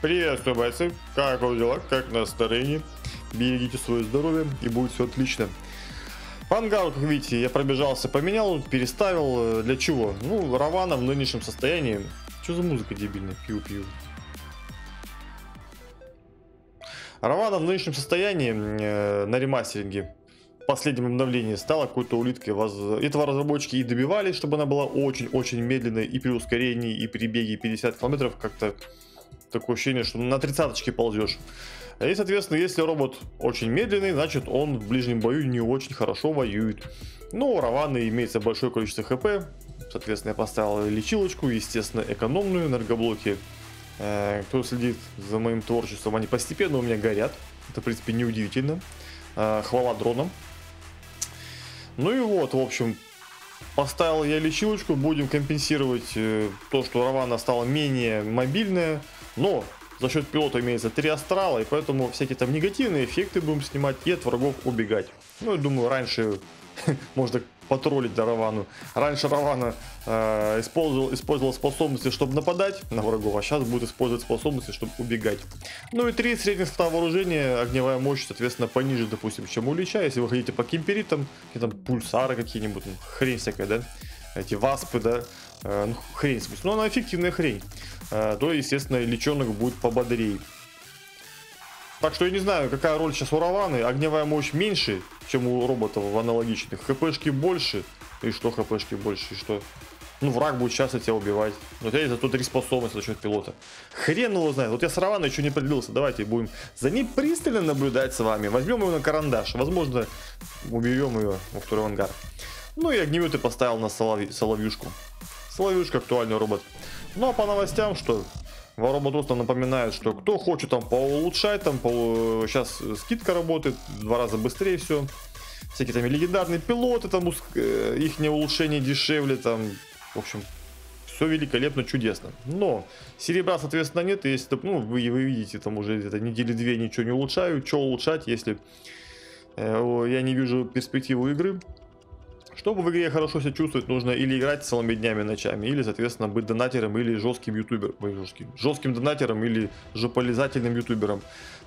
Приветствую, бойцы! Как у дела? Как настроение? Берегите свое здоровье и будет все отлично. По ангару, как видите, я пробежался, поменял, переставил. Для чего? Ну, Равана в нынешнем состоянии. Что за музыка дебильная? Пью-пью. Равана в нынешнем состоянии э, на ремастеринге последнем обновлении стала какой-то улиткой. Воз... Этого разработчики и добивались, чтобы она была очень-очень медленной и при ускорении, и при беге 50 километров как-то такое ощущение, что на тридцаточке ползешь. И, соответственно, если робот очень медленный, значит он в ближнем бою не очень хорошо воюет. Но у Раваны имеется большое количество хп, соответственно, я поставил лечилочку, естественно, экономную, энергоблоки. Э, кто следит за моим творчеством, они постепенно у меня горят. Это, в принципе, неудивительно. Э, хвала дронам. Ну и вот, в общем, поставил я лечилочку, будем компенсировать э, то, что Равана стала менее мобильная. Но за счет пилота имеется три астрала, и поэтому всякие там негативные эффекты будем снимать и от врагов убегать. Ну, я думаю, раньше можно потроллить Равану. Раньше Равана э, использовал, использовал способности, чтобы нападать на врагов, а сейчас будет использовать способности, чтобы убегать. Ну и три средних состава вооружения, огневая мощь, соответственно, пониже, допустим, чем у Лича. Если вы хотите по кимперитам, какие там пульсары какие-нибудь, ну, хрень всякая, да? Эти васпы, да? Э, ну, хрень, в смысле. Но она эффективная хрень. Э, то, естественно, леченок будет пободрее. Так что я не знаю, какая роль сейчас у Раваны. Огневая мощь меньше, чем у роботов в аналогичных. ХПшки больше. И что ХПшки больше, и что? Ну, враг будет часто тебя убивать. Но у тебя есть зато три способности за счет пилота. Хрен его знает. Вот я с Раваной еще не определился. Давайте будем за ней пристально наблюдать с вами. Возьмем его на карандаш. Возможно, уберем ее во второй ангар. Ну и огнеметы поставил на солови... соловьюшку. Соловьюшка актуальный робот. Ну а по новостям, что Воробот нам напоминает, что кто хочет там поулучшать, там по... сейчас скидка работает, в два раза быстрее все. Всякие там легендарные пилоты, там э, их не улучшение дешевле, там, в общем, все великолепно, чудесно. Но серебра, соответственно, нет, если, ну, вы, вы видите, там уже где-то недели две ничего не улучшаю, что улучшать, если э, я не вижу перспективу игры. Чтобы в игре хорошо себя чувствовать, нужно или играть целыми днями, ночами, или, соответственно, быть донатером или жестким ютубером, жестким, жестким донатером или жополизательным ютубером.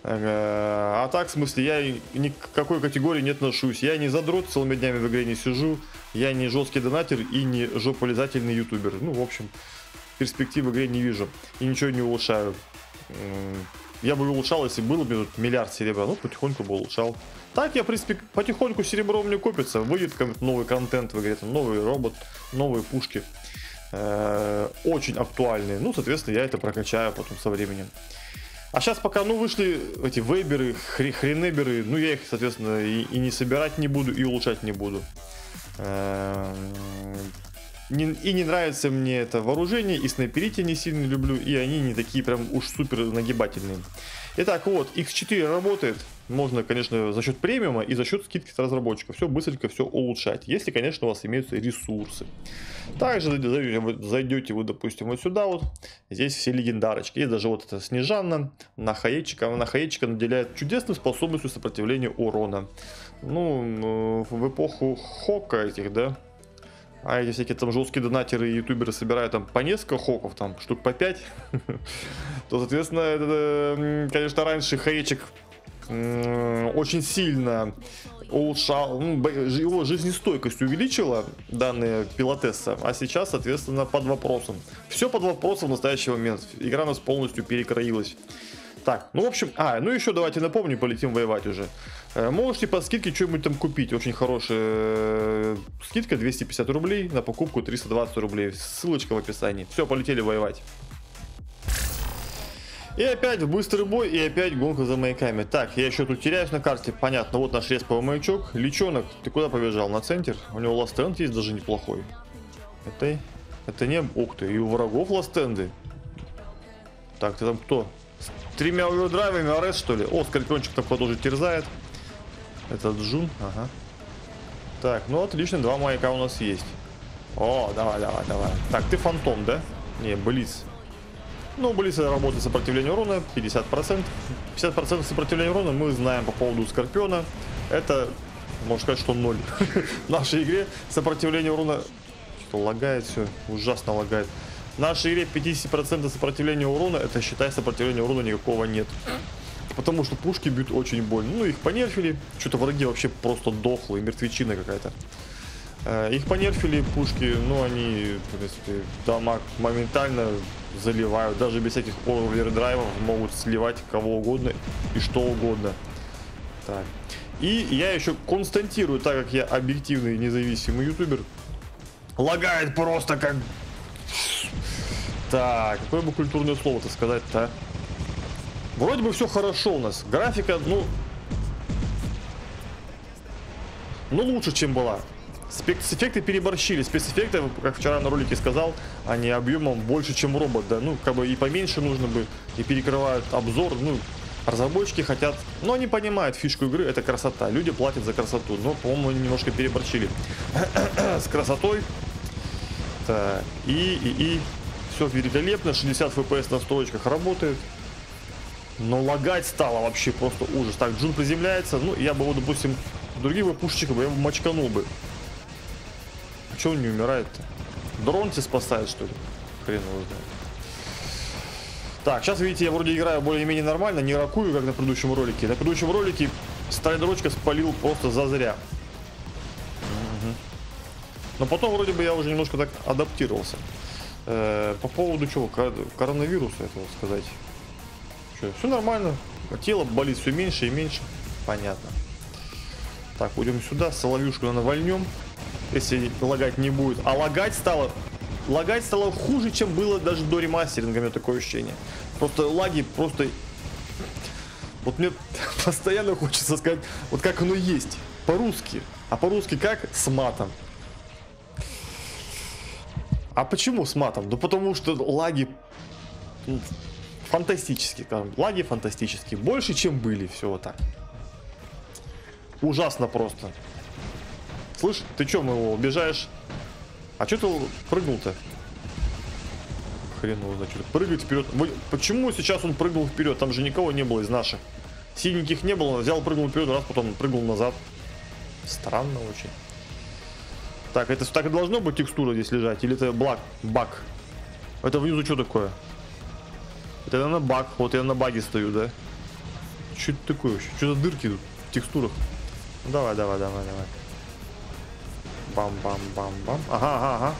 А так, в смысле, я ни к какой категории не отношусь. Я не задрот, целыми днями в игре не сижу, я не жесткий донатер и не жополизательный ютубер. Ну, в общем, перспектив в игре не вижу и ничего не улучшаю. Я бы улучшал, если было бы миллиард серебра, ну, потихоньку бы улучшал. Так я, в принципе, потихоньку серебро мне копится. Выйдет новый контент в игре, там, новый робот, новые пушки. Э, очень актуальные. Ну, соответственно, я это прокачаю потом со временем. А сейчас пока, ну, вышли эти вейберы, хренеберы, ну, я их, соответственно, и, и не собирать не буду, и улучшать не буду. Э, не, и не нравится мне это вооружение, и снайперить я не сильно люблю, и они не такие прям уж супер нагибательные. Итак, вот, X4 работает. Можно, конечно, за счет премиума и за счет скидки разработчиков. Все быстренько, все улучшать. Если, конечно, у вас имеются ресурсы. Также зайдете зайдете вы допустим, вот сюда вот. Здесь все легендарочки. И даже вот эта Снежанна на хаечика. На хаечика наделяет чудесной способностью сопротивления урона. Ну, в эпоху Хока этих, да, а эти всякие там жесткие донатеры и ютуберы собирают там по несколько хоков, там штук по 5, то, соответственно, это, конечно, раньше хаечек очень сильно улучшал, ну, его жизнестойкость увеличила данные пилотесса, а сейчас, соответственно, под вопросом. Все под вопросом в настоящий момент. Игра у нас полностью перекроилась. Так, ну в общем, а, ну еще давайте напомню, полетим воевать уже. Э, можете по скидке что-нибудь там купить, очень хорошая э, скидка, 250 рублей, на покупку 320 рублей, ссылочка в описании. Все, полетели воевать. И опять в быстрый бой, и опять гонка за маяками. Так, я еще тут теряюсь на карте, понятно, вот наш респовый маячок. Личонок, ты куда побежал? На центр? У него ластенд есть даже неплохой. Это, это не... Ух ты, и у врагов ластенды. Так, ты там кто? Тремя овердрайвами арест, что ли? О, скорпиончик там кто-то уже терзает. Это Джун, ага. Так, ну отлично, два маяка у нас есть. О, давай, давай, давай. Так, ты фантом, да? Не, Блиц. Ну, Блиц работает сопротивление урона 50%. 50% сопротивления урона мы знаем по поводу Скорпиона. Это можно сказать, что ноль. В нашей игре сопротивление урона... Что лагает все, ужасно лагает. В нашей игре 50% сопротивления урона, это считай сопротивления урона никакого нет. Потому что пушки бьют очень больно. Ну, их понерфили. Что-то враги вообще просто дохлые, мертвечина какая-то. Э, их понерфили пушки, но они, в принципе, дамаг моментально заливают. Даже без всяких овердрайвов могут сливать кого угодно и что угодно. Так. И я еще константирую, так как я объективный независимый ютубер. Лагает просто как... Так, какое бы культурное слово-то сказать-то, а? Вроде бы все хорошо у нас. Графика, ну... Ну, лучше, чем была. Спецэффекты переборщили. Спецэффекты, как вчера на ролике сказал, они объемом больше, чем робот, да. Ну, как бы и поменьше нужно бы, и перекрывают обзор. Ну, разработчики хотят... Ну, они понимают фишку игры, это красота. Люди платят за красоту. Но, по-моему, они немножко переборщили с красотой. Так, и, и, и... Все великолепно. 60 FPS на строчках работает. Но лагать стало вообще просто ужас. Так, Джун приземляется. Ну, я бы его, допустим, других бы пушечек бы я бы мочканул бы. А че он не умирает-то? Дрон тебя спасает, что ли? Хрен его знает. Так, сейчас, видите, я вроде играю более-менее нормально, не ракую, как на предыдущем ролике. На предыдущем ролике дрочка спалил просто зазря. Но потом вроде бы я уже немножко так адаптировался. Э, по поводу чего? Коронавируса этого сказать. Что, все нормально. Тело болит все меньше и меньше. Понятно. Так, уйдем сюда. Соловьюшку наверное, вольнем. Если лагать не будет. А лагать стало... Лагать стало хуже, чем было даже до ремастеринга, у меня такое ощущение. Просто лаги просто... Вот мне постоянно хочется сказать, вот как оно есть. По-русски. А по-русски как? С матом. А почему с матом? Да потому что лаги Фантастически, там, лаги фантастические. Больше, чем были, все вот так. Ужасно просто. Слышь, ты что, мы его убежаешь? А что ты прыгнул-то? Хрен его знает, что прыгать вперед. Почему сейчас он прыгнул вперед? Там же никого не было из наших. Синеньких не было, взял, прыгнул вперед, раз, потом прыгнул назад. Странно очень. Так, это так и должно быть текстура здесь лежать? Или это блак, баг? Это внизу что такое? Это на баг. Вот я на баге стою, да? Что это такое вообще? Что за дырки тут в текстурах? Ну, давай, давай, давай, давай. Бам-бам-бам-бам. Ага, ага, ага.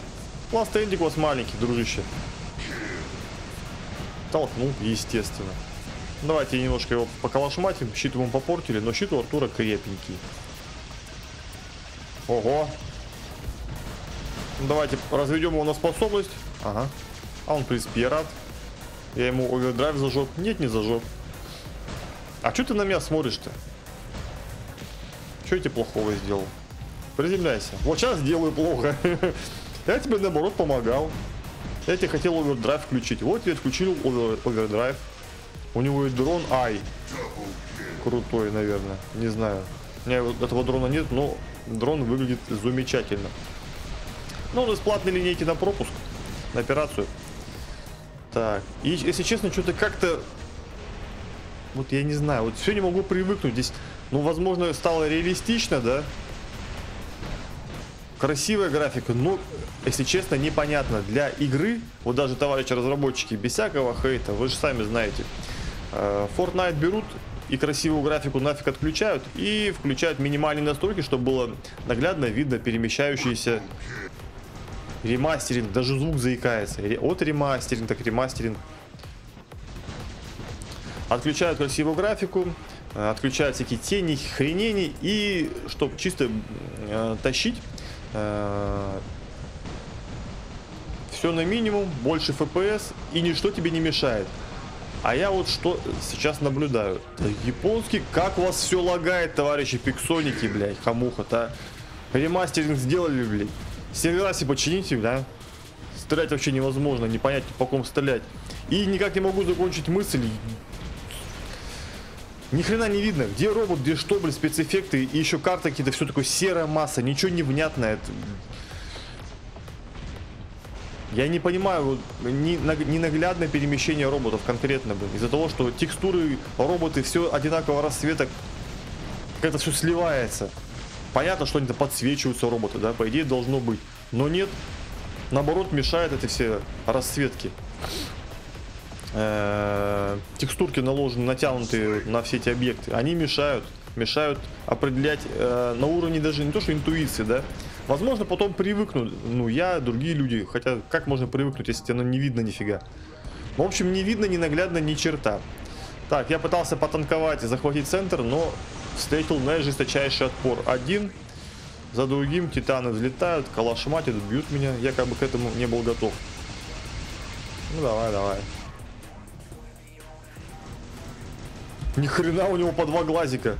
Пластендик у вас маленький, дружище. Толкнул, естественно. Давайте немножко его поколошматим. Щит ему попортили, но щит у Артура крепенький. Ого. Давайте разведем его на способность. Ага. А он, в принципе, я рад. Я ему overdrive зажег. Нет, не зажег. А что ты на меня смотришь-то? Что я тебе плохого сделал? Приземляйся. Вот сейчас делаю плохо. Я тебе наоборот помогал. Я тебе хотел overdrive включить. Вот я включил overdrive. У него и дрон Ай. Крутой, наверное. Не знаю. У меня этого дрона нет, но дрон выглядит замечательно. Ну, он из платной линейки на пропуск. На операцию. Так, и если честно, что-то как-то... Вот я не знаю, вот все не могу привыкнуть. Здесь, ну, возможно, стало реалистично, да? Красивая графика, но, если честно, непонятно. Для игры, вот даже товарищи разработчики, без всякого хейта, вы же сами знаете. Э, Fortnite берут и красивую графику нафиг отключают и включают минимальные настройки, чтобы было наглядно видно перемещающиеся Ремастеринг, даже звук заикается. От ремастеринг, так ремастеринг. Отключают красивую графику, э, отключают всякие тени, хренени. И чтобы чисто э, тащить, э, все на минимум, больше FPS и ничто тебе не мешает. А я вот что сейчас наблюдаю. японский, как у вас все лагает, товарищи пиксоники, блядь, хамуха-то. Ремастеринг сделали, блядь. Сервера себе почините, да? Стрелять вообще невозможно, не понять по ком стрелять. И никак не могу закончить мысль. Ни хрена не видно, где робот, где что, блин, спецэффекты и еще карты какие-то, все такое серая масса, ничего не внятное. Я не понимаю ни, ни наглядное перемещение роботов конкретно, блин, из-за того, что текстуры, роботы, все одинакового расцвета, как это все сливается. Понятно, что они подсвечиваются роботы, да, по идее должно быть. Но нет, наоборот мешают эти все расцветки. Э текстурки наложены, натянутые на все эти объекты. Они мешают, мешают определять э на уровне даже не то что интуиции, да. Возможно, потом привыкнут, ну я, другие люди, хотя как можно привыкнуть, если тебе не видно нифига. В общем, не видно ни наглядно ни черта. Так, я пытался потанковать и захватить центр, но встретил наижесточайший отпор. Один за другим титаны взлетают, калашматят, бьют меня. Я как бы к этому не был готов. Ну давай, давай. Ни хрена у него по два глазика.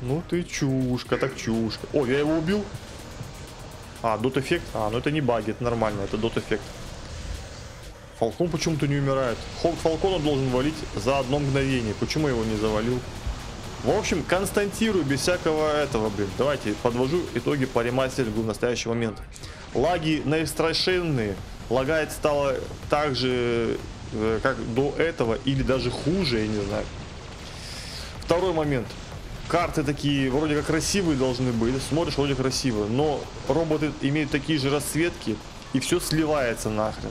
Ну ты чушка, так чушка. О, я его убил. А, дот эффект. А, ну это не баги, это нормально, это дот эффект. Фалкон почему-то не умирает. Холк Фалкона должен валить за одно мгновение. Почему его не завалил? В общем, константирую без всякого этого, блин. Давайте подвожу итоги по ремастерингу в настоящий момент. Лаги наистрашенные. Лагает стало так же, э, как до этого, или даже хуже, я не знаю. Второй момент. Карты такие вроде как красивые должны быть. Смотришь, вроде красиво. Но роботы имеют такие же расцветки. И все сливается нахрен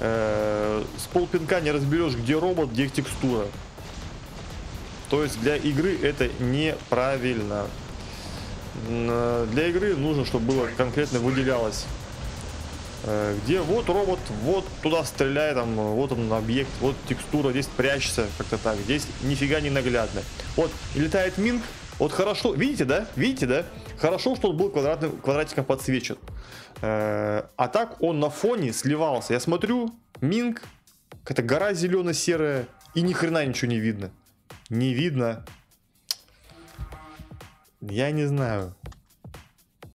э, с полпинка не разберешь, где робот, где текстура. То есть для игры это неправильно. Для игры нужно, чтобы было конкретно выделялось. Э, где вот робот, вот туда стреляет, там, вот он объект, вот текстура, здесь прячется, как-то так. Здесь нифига не наглядно. Вот, летает Минг, вот хорошо, видите, да? Видите, да? Хорошо, что он был квадратным, квадратиком подсвечен. Э, а так он на фоне сливался. Я смотрю, Минг, какая-то гора зелено-серая, и ни хрена ничего не видно. Не видно. Я не знаю.